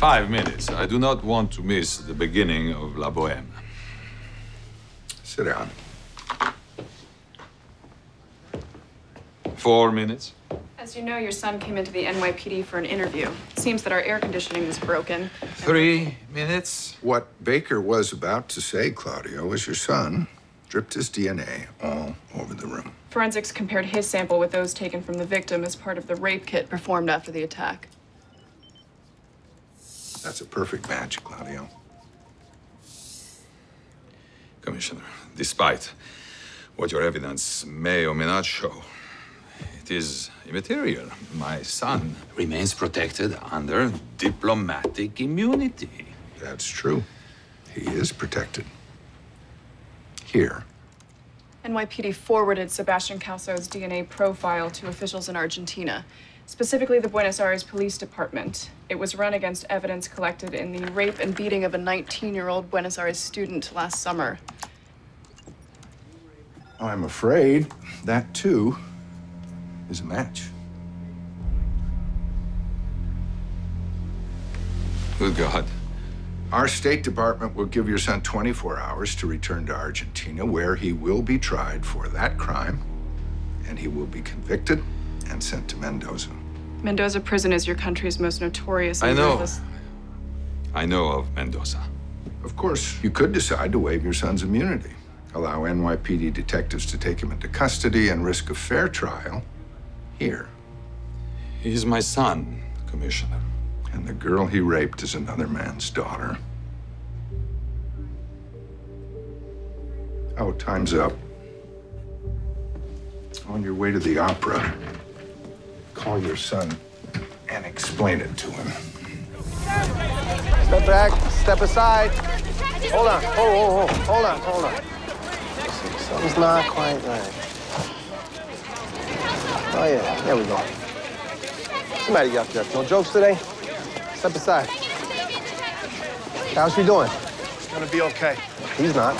Five minutes. I do not want to miss the beginning of La Boheme. Sit down. Four minutes. As you know, your son came into the NYPD for an interview. It seems that our air conditioning was broken. Three minutes. What Baker was about to say, Claudio, was your son dripped his DNA all over the room. Forensics compared his sample with those taken from the victim as part of the rape kit performed after the attack. That's a perfect match, Claudio. Commissioner, despite what your evidence may or may not show, it is immaterial. My son remains protected under diplomatic immunity. That's true. He is protected. Here. NYPD forwarded Sebastian Calso's DNA profile to officials in Argentina, specifically the Buenos Aires Police Department. It was run against evidence collected in the rape and beating of a 19 year old Buenos Aires student last summer. I'm afraid that, too, is a match. Good God. Our State Department will give your son 24 hours to return to Argentina, where he will be tried for that crime, and he will be convicted and sent to Mendoza. Mendoza prison is your country's most notorious. I know. ruthless- I know of Mendoza. Of course, you could decide to waive your son's immunity, allow NYPD detectives to take him into custody, and risk a fair trial here. He's my son, Commissioner. And the girl he raped is another man's daughter. Oh, time's up. On your way to the opera, call your son and explain it to him. Step back, step aside. Hold on, hold, hold, hold, hold on, hold on. Something's not quite right. Oh yeah, there we go. Somebody up there. No jokes today? Step aside. How's she doing? Gonna be okay. He's not.